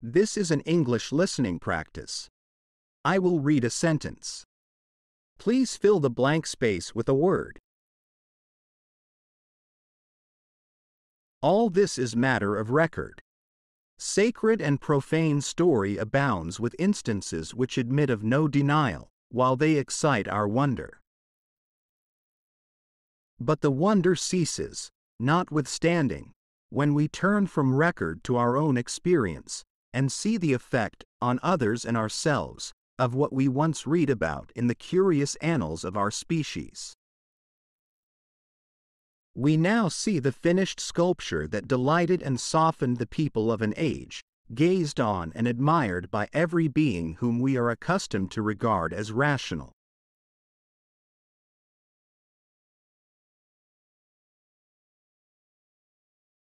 This is an English listening practice. I will read a sentence. Please fill the blank space with a word. All this is matter of record. Sacred and profane story abounds with instances which admit of no denial, while they excite our wonder. But the wonder ceases, notwithstanding, when we turn from record to our own experience, and see the effect, on others and ourselves, of what we once read about in the curious annals of our species. We now see the finished sculpture that delighted and softened the people of an age, gazed on and admired by every being whom we are accustomed to regard as rational.